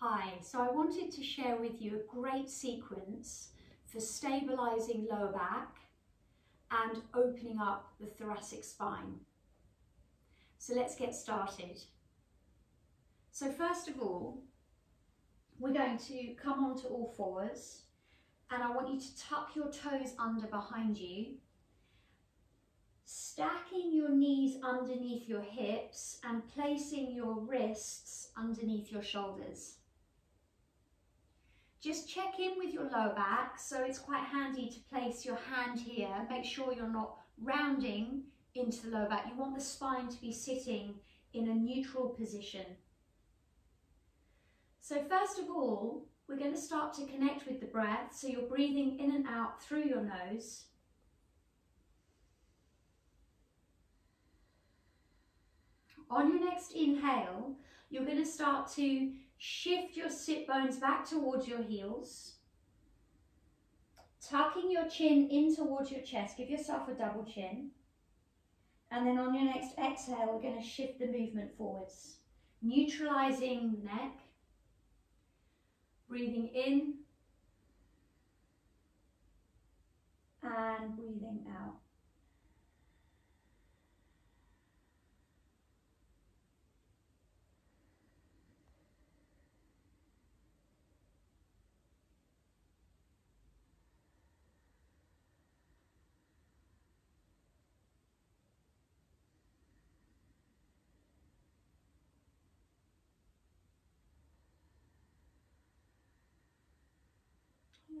Hi, so I wanted to share with you a great sequence for stabilising lower back and opening up the thoracic spine. So let's get started. So first of all, we're going to come onto all fours and I want you to tuck your toes under behind you, stacking your knees underneath your hips and placing your wrists underneath your shoulders. Just check in with your lower back. So it's quite handy to place your hand here. Make sure you're not rounding into the lower back. You want the spine to be sitting in a neutral position. So first of all, we're going to start to connect with the breath. So you're breathing in and out through your nose. On your next inhale, you're going to start to Shift your sit bones back towards your heels. Tucking your chin in towards your chest. Give yourself a double chin. And then on your next exhale, we're going to shift the movement forwards. Neutralizing the neck. Breathing in. And breathing out.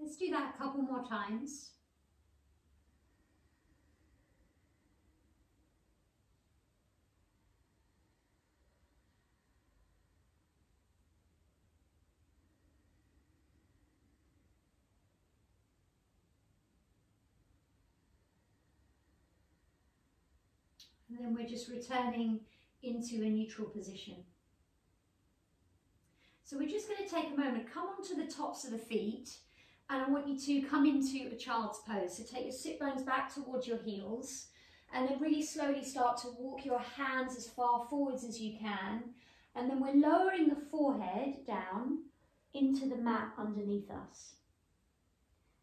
Let's do that a couple more times. And then we're just returning into a neutral position. So we're just going to take a moment, come onto the tops of the feet and I want you to come into a child's pose. So take your sit bones back towards your heels and then really slowly start to walk your hands as far forwards as you can. And then we're lowering the forehead down into the mat underneath us.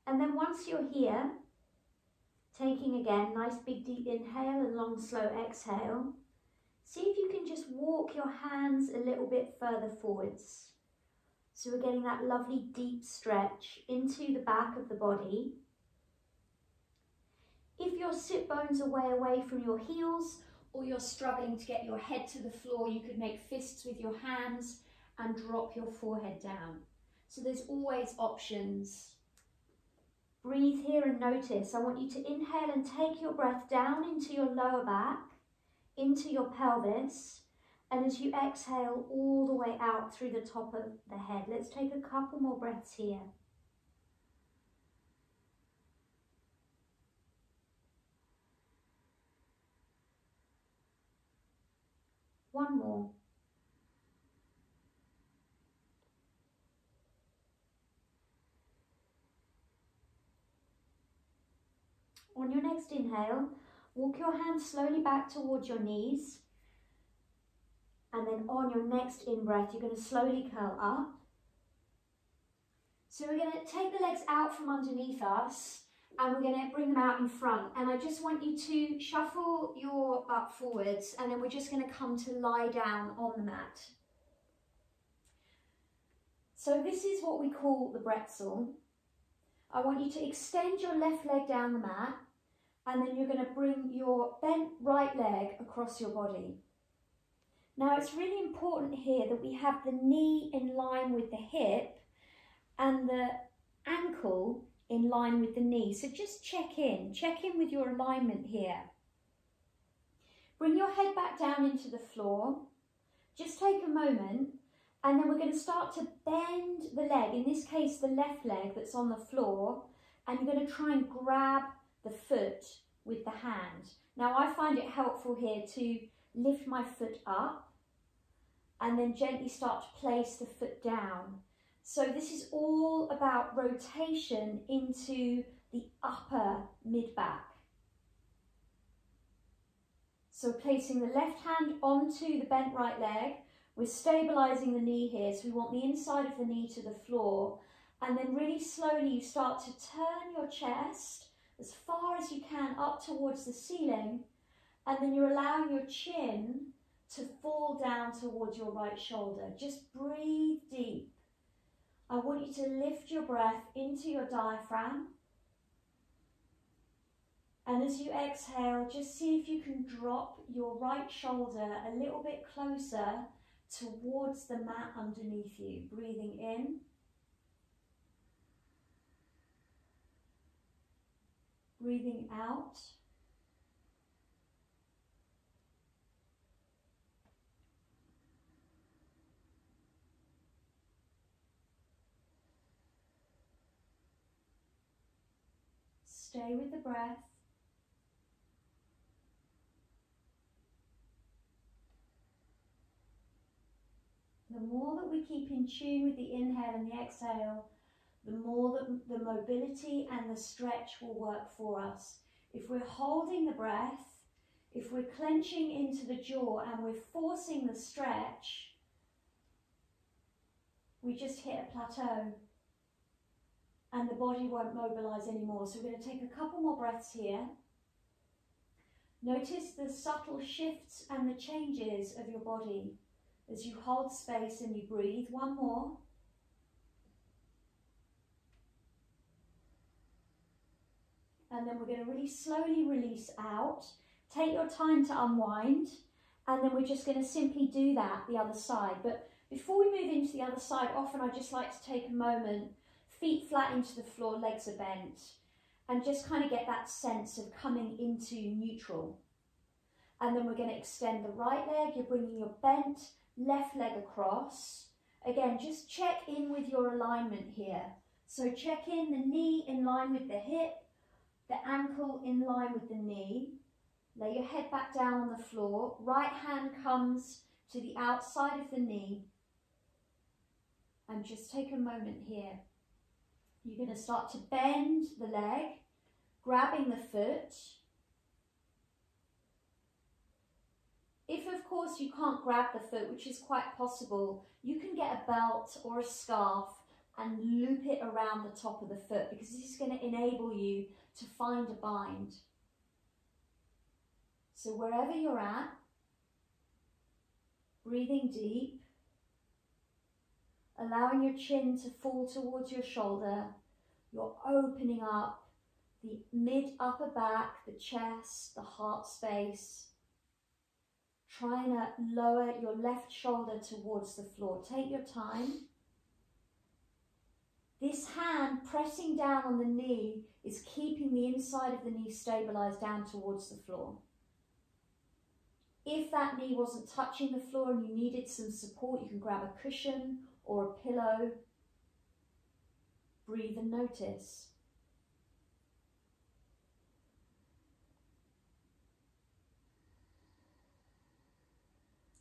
And then once you're here, taking again, nice big deep inhale and long slow exhale, see if you can just walk your hands a little bit further forwards. So we're getting that lovely deep stretch into the back of the body. If your sit bones are way away from your heels or you're struggling to get your head to the floor, you could make fists with your hands and drop your forehead down. So there's always options. Breathe here and notice. I want you to inhale and take your breath down into your lower back, into your pelvis, and as you exhale all the way out through the top of the head, let's take a couple more breaths here. One more. On your next inhale, walk your hands slowly back towards your knees and then on your next in-breath, you're going to slowly curl up. So we're going to take the legs out from underneath us and we're going to bring them out in front. And I just want you to shuffle your butt forwards and then we're just going to come to lie down on the mat. So this is what we call the bretzel. I want you to extend your left leg down the mat and then you're going to bring your bent right leg across your body. Now it's really important here that we have the knee in line with the hip and the ankle in line with the knee. So just check in, check in with your alignment here. Bring your head back down into the floor. Just take a moment and then we're going to start to bend the leg, in this case the left leg that's on the floor, and you're going to try and grab the foot with the hand. Now I find it helpful here to lift my foot up and then gently start to place the foot down. So this is all about rotation into the upper mid-back. So placing the left hand onto the bent right leg, We're stabilizing the knee here, so we want the inside of the knee to the floor. And then really slowly you start to turn your chest as far as you can up towards the ceiling. And then you're allowing your chin to fall down towards your right shoulder. Just breathe deep. I want you to lift your breath into your diaphragm. And as you exhale, just see if you can drop your right shoulder a little bit closer towards the mat underneath you. Breathing in. Breathing out. Stay with the breath. The more that we keep in tune with the inhale and the exhale, the more that the mobility and the stretch will work for us. If we're holding the breath, if we're clenching into the jaw and we're forcing the stretch, we just hit a plateau and the body won't mobilize anymore. So we're going to take a couple more breaths here. Notice the subtle shifts and the changes of your body as you hold space and you breathe. One more. And then we're going to really slowly release out. Take your time to unwind. And then we're just going to simply do that the other side. But before we move into the other side, often I just like to take a moment feet flat into the floor, legs are bent, and just kind of get that sense of coming into neutral. And then we're going to extend the right leg, you're bringing your bent left leg across. Again, just check in with your alignment here. So check in the knee in line with the hip, the ankle in line with the knee. Lay your head back down on the floor. Right hand comes to the outside of the knee. And just take a moment here. You're going to start to bend the leg, grabbing the foot. If, of course, you can't grab the foot, which is quite possible, you can get a belt or a scarf and loop it around the top of the foot because this is going to enable you to find a bind. So wherever you're at, breathing deep, allowing your chin to fall towards your shoulder. You're opening up the mid upper back, the chest, the heart space. Trying to uh, lower your left shoulder towards the floor. Take your time. This hand pressing down on the knee is keeping the inside of the knee stabilized down towards the floor. If that knee wasn't touching the floor and you needed some support, you can grab a cushion or a pillow. Breathe and notice.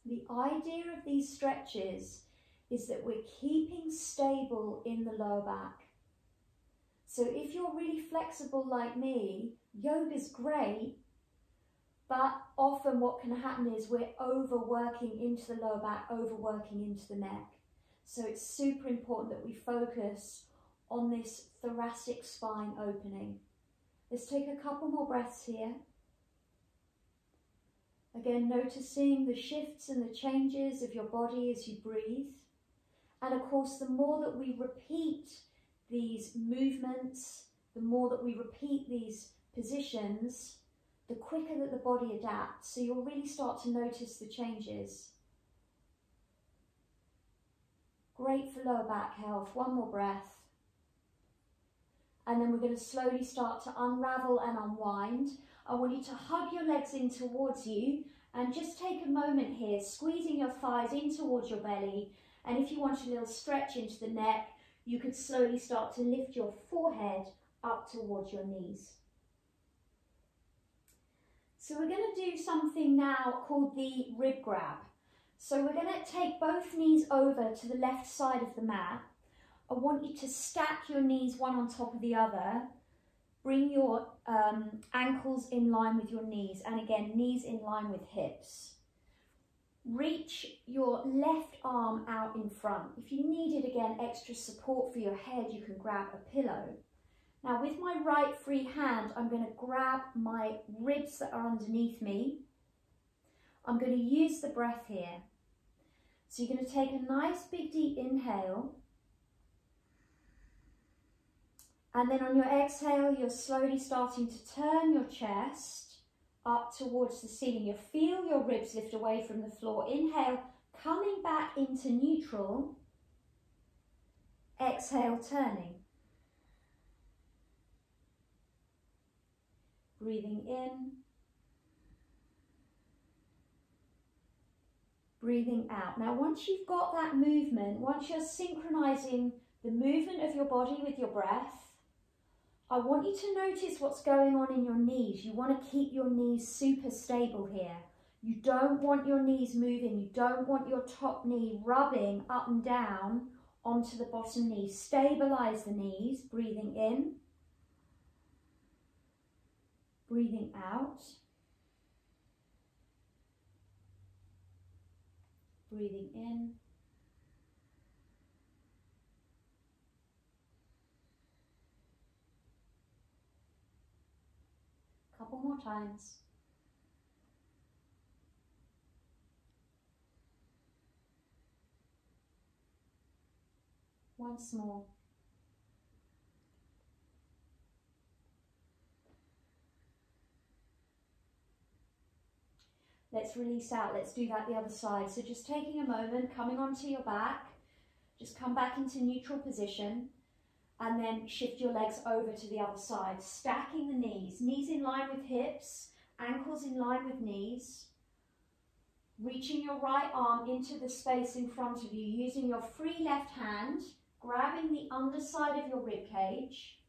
The idea of these stretches is that we're keeping stable in the lower back. So if you're really flexible like me, yoga is great, but often what can happen is we're overworking into the lower back, overworking into the neck. So it's super important that we focus on this thoracic spine opening. Let's take a couple more breaths here. Again, noticing the shifts and the changes of your body as you breathe. And of course, the more that we repeat these movements, the more that we repeat these positions, the quicker that the body adapts. So you'll really start to notice the changes. Great for lower back health. One more breath. And then we're going to slowly start to unravel and unwind. I want you to hug your legs in towards you and just take a moment here, squeezing your thighs in towards your belly. And if you want a little stretch into the neck, you could slowly start to lift your forehead up towards your knees. So we're going to do something now called the rib grab. So we're going to take both knees over to the left side of the mat. I want you to stack your knees one on top of the other. Bring your um, ankles in line with your knees. And again, knees in line with hips. reach your left arm out in front. If you needed, again, extra support for your head, you can grab a pillow. Now with my right free hand, I'm going to grab my ribs that are underneath me. I'm going to use the breath here. So you're going to take a nice big deep inhale. And then on your exhale, you're slowly starting to turn your chest up towards the ceiling. You feel your ribs lift away from the floor. Inhale, coming back into neutral. Exhale, turning. breathing in, breathing out. Now, once you've got that movement, once you're synchronizing the movement of your body with your breath, I want you to notice what's going on in your knees. You want to keep your knees super stable here. You don't want your knees moving. You don't want your top knee rubbing up and down onto the bottom knee. Stabilize the knees, breathing in breathing out, breathing in, couple more times. Once more. Let's release out. Let's do that the other side. So just taking a moment, coming onto your back. Just come back into neutral position and then shift your legs over to the other side. Stacking the knees. Knees in line with hips, ankles in line with knees. Reaching your right arm into the space in front of you using your free left hand, grabbing the underside of your rib cage.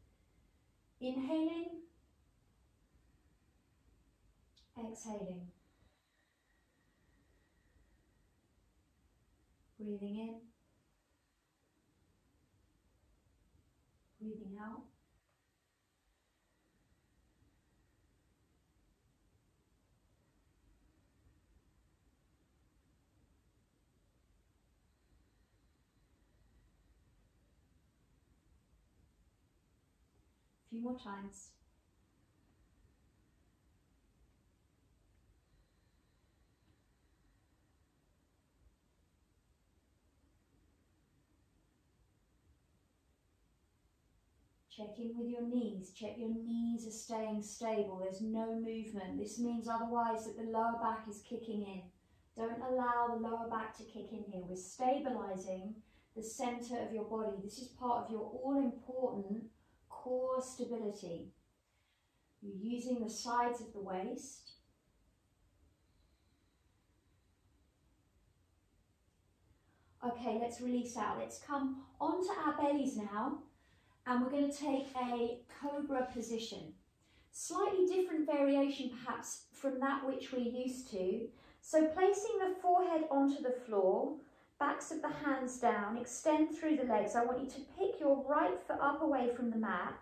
Inhaling. Exhaling. Breathing in. Breathing out. A few more times. Check in with your knees. Check your knees are staying stable. There's no movement. This means otherwise that the lower back is kicking in. Don't allow the lower back to kick in here. We're stabilizing the center of your body. This is part of your all-important core stability. You're using the sides of the waist. Okay, let's release out. Let's come onto our bellies now and we're going to take a cobra position. Slightly different variation perhaps from that which we're used to. So placing the forehead onto the floor, backs of the hands down, extend through the legs. I want you to pick your right foot up away from the mat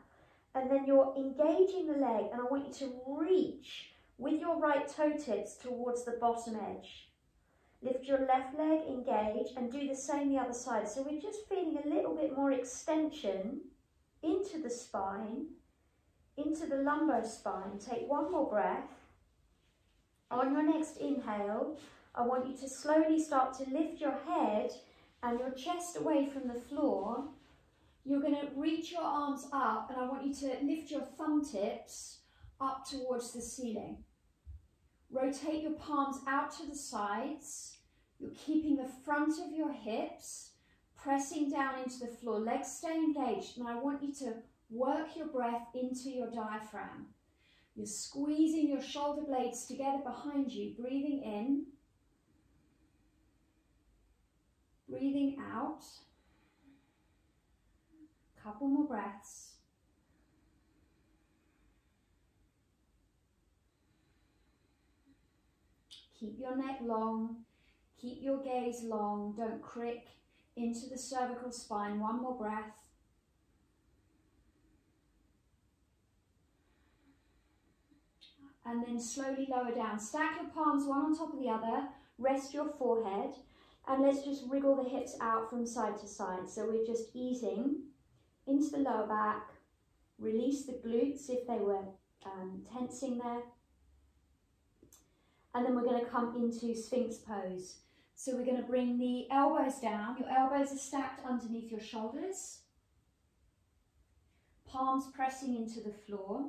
and then you're engaging the leg and I want you to reach with your right toe tips towards the bottom edge. Lift your left leg, engage and do the same the other side. So we're just feeling a little bit more extension into the spine, into the lumbar spine. Take one more breath. On your next inhale, I want you to slowly start to lift your head and your chest away from the floor. You're going to reach your arms up and I want you to lift your thumb tips up towards the ceiling. Rotate your palms out to the sides. You're keeping the front of your hips pressing down into the floor, legs stay engaged, and I want you to work your breath into your diaphragm. You're squeezing your shoulder blades together behind you, breathing in, breathing out. Couple more breaths. Keep your neck long, keep your gaze long, don't crick into the cervical spine. One more breath. and then slowly lower down. Stack your palms one on top of the other, rest your forehead, and let's just wriggle the hips out from side to side. So we're just easing into the lower back, release the glutes if they were um, tensing there. And then we're going to come into Sphinx pose. So we're going to bring the elbows down. Your elbows are stacked underneath your shoulders. Palms pressing into the floor.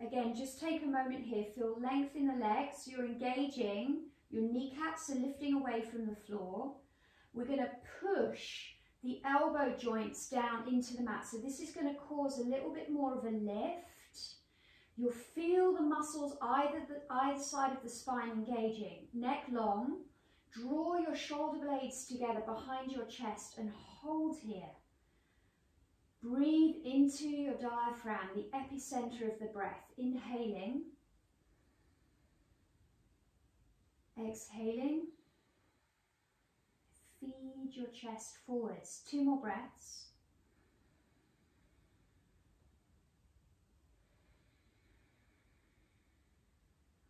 Again, just take a moment here. Feel length in the legs. You're engaging. Your kneecaps are lifting away from the floor. We're going to push the elbow joints down into the mat. So this is going to cause a little bit more of a lift. You'll feel the muscles either, the, either side of the spine engaging. Neck long. Draw your shoulder blades together behind your chest and hold here. Breathe into your diaphragm, the epicenter of the breath. Inhaling. Exhaling. Feed your chest forwards. Two more breaths.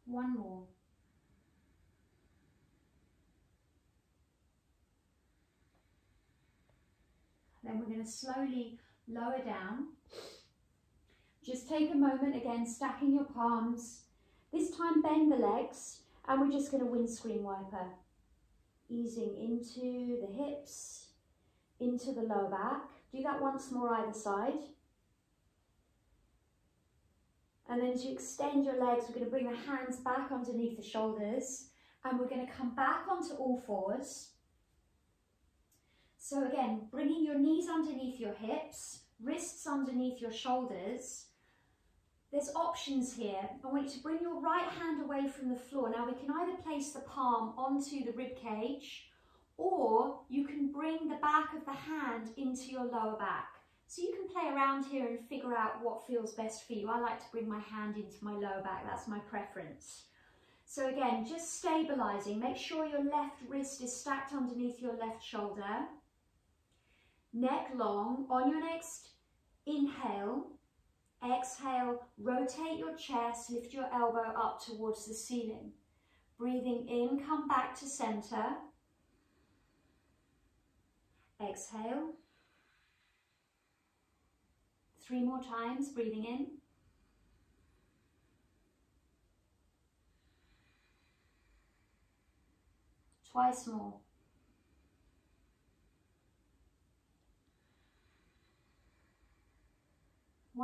One more. Then we're going to slowly lower down. Just take a moment again, stacking your palms. This time bend the legs and we're just going to windscreen wiper. Easing into the hips, into the lower back. Do that once more either side. And then as you extend your legs, we're going to bring the hands back underneath the shoulders and we're going to come back onto all fours. So again, bringing your knees underneath your hips, wrists underneath your shoulders. There's options here. I want you to bring your right hand away from the floor. Now we can either place the palm onto the rib cage or you can bring the back of the hand into your lower back. So you can play around here and figure out what feels best for you. I like to bring my hand into my lower back, that's my preference. So again, just stabilizing. Make sure your left wrist is stacked underneath your left shoulder. Neck long. On your next inhale, exhale, rotate your chest, lift your elbow up towards the ceiling. Breathing in, come back to center. Exhale. Three more times, breathing in. Twice more.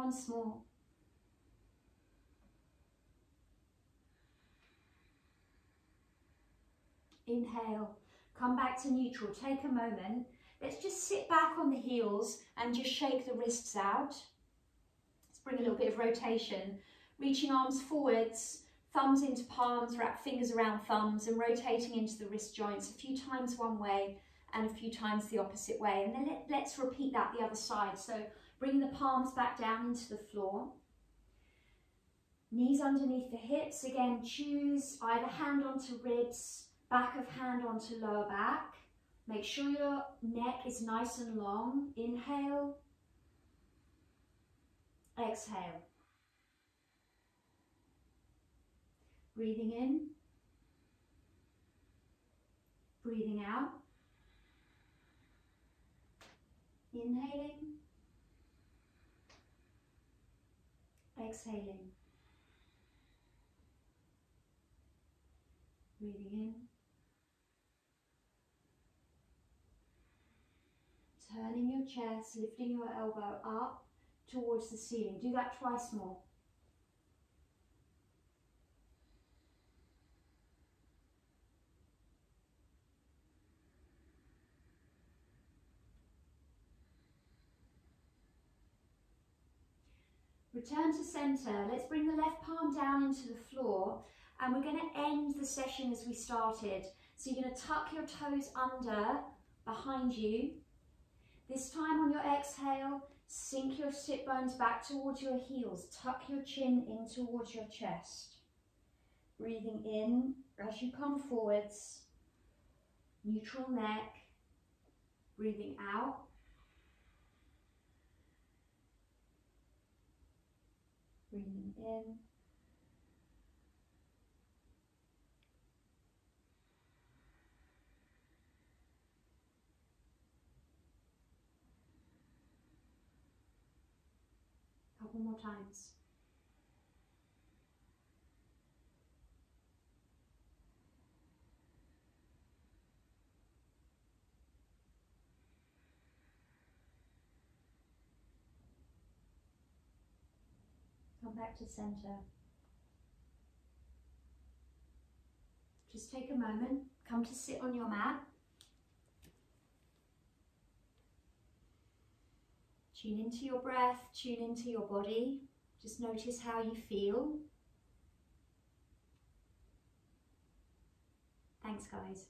Once more. Inhale, come back to neutral, take a moment Let's just sit back on the heels and just shake the wrists out. Let's bring a little bit of rotation. Reaching arms forwards, thumbs into palms, wrap fingers around thumbs and rotating into the wrist joints a few times one way and a few times the opposite way. And then let, us repeat that the other side. So bringing the palms back down into the floor. Knees underneath the hips. Again, choose either hand onto ribs, back of hand onto lower back. Make sure your neck is nice and long. Inhale. Exhale. Breathing in. Breathing out. Inhaling. Exhaling. Breathing in. turning your chest, lifting your elbow up towards the ceiling. Do that twice more. Return to center. Let's bring the left palm down into the floor and we're going to end the session as we started. So you're going to tuck your toes under behind you this time on your exhale, sink your sit bones back towards your heels. Tuck your chin in towards your chest. Breathing in as you come forwards. Neutral neck. Breathing out. breathing in. Couple more times. Come back to center. Just take a moment, come to sit on your mat. Tune into your breath, tune into your body. Just notice how you feel. Thanks, guys.